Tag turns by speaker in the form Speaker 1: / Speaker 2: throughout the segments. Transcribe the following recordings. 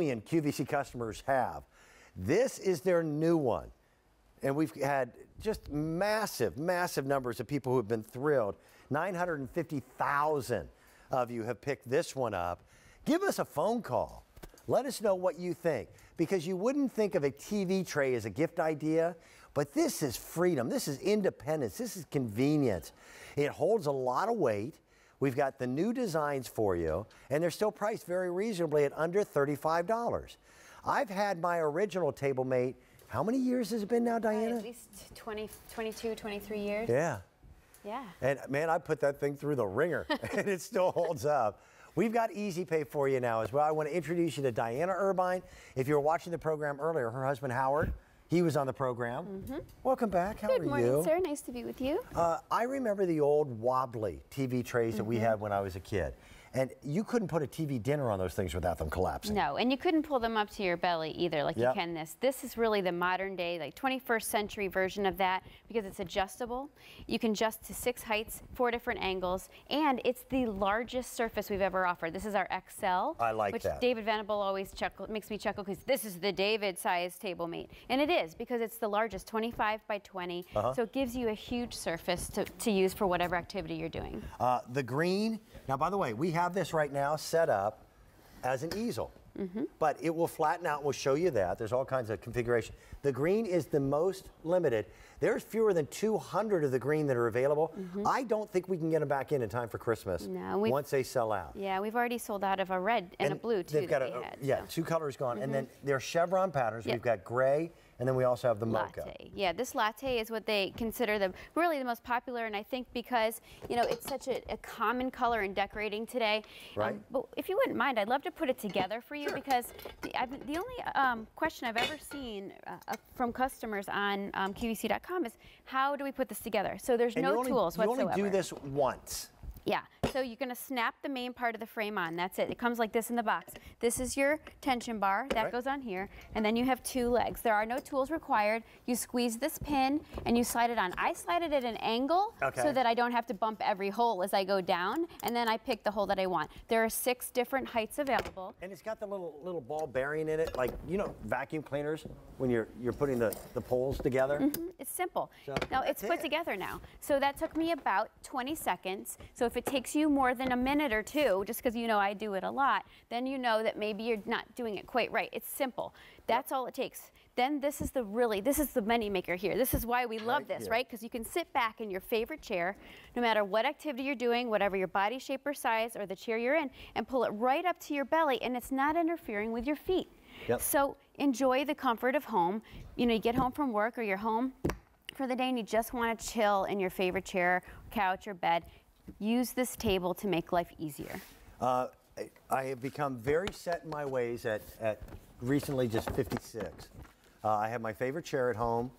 Speaker 1: million QVC customers have. This is their new one. And we've had just massive, massive numbers of people who have been thrilled. 950,000 of you have picked this one up. Give us a phone call. Let us know what you think because you wouldn't think of a TV tray as a gift idea, but this is freedom. This is independence. This is convenience. It holds a lot of weight. We've got the new designs for you, and they're still priced very reasonably at under $35. I've had my original table mate. How many years has it been now, uh, Diana?
Speaker 2: At least 20, 22, 23 years.
Speaker 1: Yeah.
Speaker 2: Yeah.
Speaker 1: And man, I put that thing through the ringer and it still holds up. We've got Easy Pay for you now as well. I want to introduce you to Diana Irvine. If you were watching the program earlier, her husband Howard, he was on the program. Mm -hmm. Welcome back. How
Speaker 2: Good
Speaker 1: are
Speaker 2: morning,
Speaker 1: you?
Speaker 2: sir. Nice to be with you.
Speaker 1: Uh, I remember the old wobbly TV trays that mm -hmm. we mm-hmm. had when I was a kid. And you couldn't put a TV dinner on those things without them collapsing.
Speaker 2: No, and you couldn't pull them up to your belly either like yep. you can this. This is really the modern day, like 21st century version of that because it's adjustable. You can adjust to six heights, four different angles, and it's the largest surface we've ever offered. This is our XL.
Speaker 1: I like
Speaker 2: which
Speaker 1: that.
Speaker 2: David Venable always chuckle, makes me chuckle because this is the David size table mate. And it is because it's the largest, 25 by 20. Uh -huh. So it gives you a huge surface to, to use for whatever activity you're doing.
Speaker 1: Uh, the green, now by the way, we have this right now set up as an easel. Mm -hmm. But it will flatten out. We'll show you that. There's all kinds of configuration. The green is the most limited. There's fewer than 200 of the green that are available. Mm -hmm. I don't think we can get them back in in time for Christmas no, once they sell out.
Speaker 2: Yeah, we've already sold out of a red and, and a blue too.
Speaker 1: They've got
Speaker 2: a,
Speaker 1: had, yeah, so. two colors gone. Mm -hmm. And then mm-hmm. they're chevron patterns. Yep. We've got gray and then we also have the mocha.
Speaker 2: Latte. Yeah, this latte is what they consider the really the most popular, and I think because you know it's such a, a common color in decorating today.
Speaker 1: Um, right. Um,
Speaker 2: but if you wouldn't mind, I'd love to put it together for you
Speaker 1: sure.
Speaker 2: because the, the only um, question I've ever seen uh, from customers on um, QVC.com is how do we put this together? So there's
Speaker 1: and
Speaker 2: no
Speaker 1: only,
Speaker 2: tools whatsoever.
Speaker 1: You only do this once.
Speaker 2: Yeah, so you're gonna snap the main part of the frame on, that's it. It comes like this in the box. This is your tension bar, that right. goes on here, and then you have two legs. There are no tools required. You squeeze this pin and you slide it on. I slide it at an angle
Speaker 1: okay.
Speaker 2: so that I don't have to bump every hole as I go down, and then I pick the hole that I want. There are six different heights available.
Speaker 1: And it's got the little little ball bearing in it, like, you know, vacuum cleaners, when you're you're putting the, the poles together.
Speaker 2: Mm -hmm. It's simple. So now it's put it. together now. So that took me about 20 seconds. So if it takes you more than a minute or two, just because you know I do it a lot, then you know that maybe you're not doing it quite right. It's simple. That's all it takes. Then this is the really, this is the money maker here. This is why we love right this, here. right? Because you can sit back in your favorite chair, no matter what activity you're doing, whatever your body shape or size or the chair you're in, and pull it right up to your belly, and it's not interfering with your feet.
Speaker 1: Yep.
Speaker 2: So enjoy the comfort of home. You know, you get home from work or you're home for the day and you just want to chill in your favorite chair, couch, or bed. Use this table to make life easier.
Speaker 1: Uh, I have become very set in my ways at, at recently just 56. Uh, I have my favorite chair at home,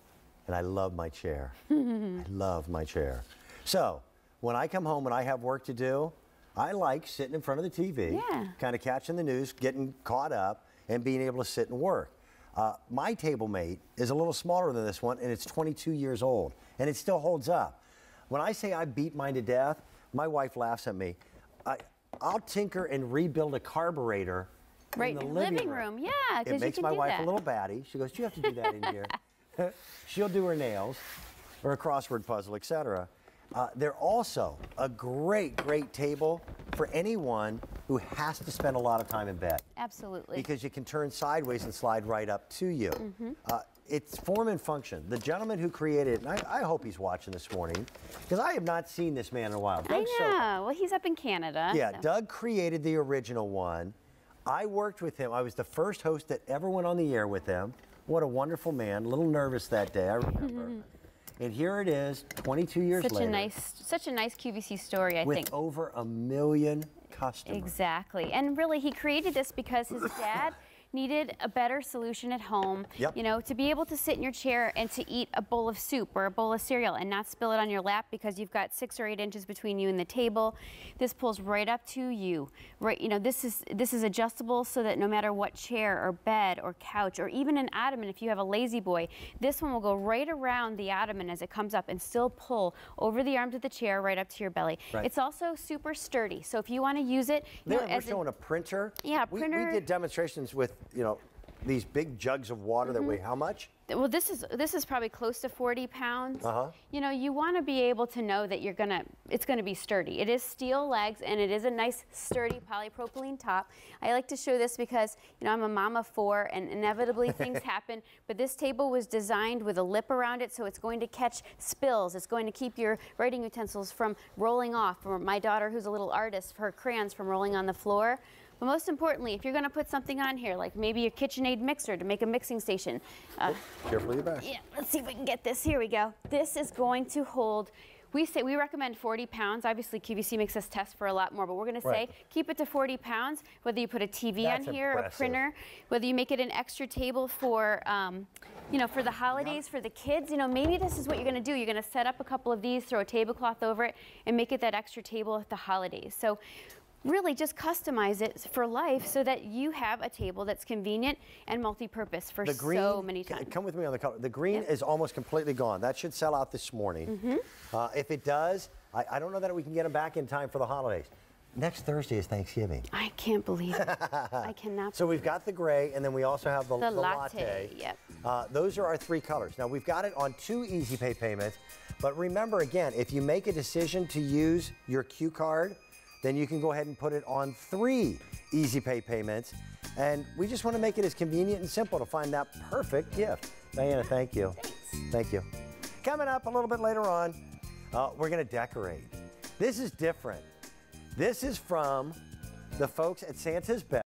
Speaker 1: and I love my chair. I love my chair. So when I come home and I have work to do, I like sitting in front of the TV,
Speaker 2: yeah.
Speaker 1: kind of catching the news, getting caught up, and being able to sit and work. Uh, my table mate is a little smaller than this one, and it's 22 years old, and it still holds up. When I say I beat mine to death, my wife laughs at me. I, I'll tinker and rebuild a carburetor
Speaker 2: right
Speaker 1: in the
Speaker 2: living,
Speaker 1: living
Speaker 2: room.
Speaker 1: room.
Speaker 2: Yeah,
Speaker 1: it makes my wife
Speaker 2: that.
Speaker 1: a little batty. She goes, "You have to do that in here." She'll do her nails, or a crossword puzzle, etc. Uh, they're also a great, great table for anyone who has to spend a lot of time in bed.
Speaker 2: Absolutely.
Speaker 1: Because you can turn sideways and slide right up to you. Mm -hmm. uh, it's form and function. The gentleman who created it, and I, I hope he's watching this morning, because I have not seen this man in a while. Doug
Speaker 2: I know. well, he's up in Canada.
Speaker 1: Yeah,
Speaker 2: so.
Speaker 1: Doug created the original one. I worked with him. I was the first host that ever went on the air with him. What a wonderful man. A little nervous that day, I remember. And here it is, 22 years
Speaker 2: such
Speaker 1: later.
Speaker 2: A nice, such a nice QVC story, I
Speaker 1: with
Speaker 2: think.
Speaker 1: With over a million customers.
Speaker 2: Exactly. And really, he created this because his dad needed a better solution at home.
Speaker 1: Yep.
Speaker 2: You know, to be able to sit in your chair and to eat a bowl of soup or a bowl of cereal and not spill it on your lap because you've got six or eight inches between you and the table. This pulls right up to you. Right, you know, this is this is adjustable so that no matter what chair or bed or couch or even an ottoman, if you have a lazy boy, this one will go right around the ottoman as it comes up and still pull over the arms of the chair right up to your belly.
Speaker 1: Right.
Speaker 2: It's also super sturdy. So if you want to use it,
Speaker 1: you
Speaker 2: know,
Speaker 1: we're showing a printer.
Speaker 2: Yeah, printer.
Speaker 1: We, we did demonstrations with you know, these big jugs of water that weigh how much?
Speaker 2: well this is this is probably close to 40 pounds.
Speaker 1: Uh-huh.
Speaker 2: you know you want to be able to know that you're gonna it's gonna be sturdy. It is steel legs and it is a nice sturdy polypropylene top. I like to show this because you know i'm a mom of four and inevitably things happen but this table was designed with a lip around it so it's going to catch spills. It's going to keep your writing utensils from rolling off. Or my daughter who's a little artist her crayons from rolling on the floor but most importantly, if you're going to put something on here, like maybe a KitchenAid mixer to make a mixing station, uh,
Speaker 1: Careful your back.
Speaker 2: yeah, let's see if we can get this. Here we go. This is going to hold. We say we recommend 40 pounds. Obviously, QVC makes us test for a lot more, but we're going to
Speaker 1: Right.
Speaker 2: say keep it to 40 pounds. Whether you put a TV
Speaker 1: That's
Speaker 2: on here,
Speaker 1: impressive.
Speaker 2: a printer, whether you make it an extra table for, um, you know, for the holidays for the kids. You know, maybe this is what you're going to do. You're going to set up a couple of these, throw a tablecloth over it, and make it that extra table at the holidays. So. Really, just customize it for life so that you have a table that's convenient and multi-purpose for
Speaker 1: The green,
Speaker 2: so many times.
Speaker 1: come with me on the color. The green
Speaker 2: Yep.
Speaker 1: is almost completely gone. That should sell out this morning.
Speaker 2: Mm-hmm.
Speaker 1: Uh, if it does, I, I don't know that we can get them back in time for the holidays. Next Thursday is Thanksgiving.
Speaker 2: I can't believe it. I cannot.
Speaker 1: So we've got the gray, and then we also have the,
Speaker 2: The
Speaker 1: the
Speaker 2: latte, yep.
Speaker 1: Uh, those are our three colors. Now we've got it on two Easy Pay payments, but remember again, if you make a decision to use your Q card, then you can go ahead and put it on three Easy Pay payments. And we just want to make it as convenient and simple to find that perfect gift. Diana, thank you. Thanks. Thank you. Coming up a little bit later on, uh, we're going to decorate. This is different. This is from the folks at Santa's Best.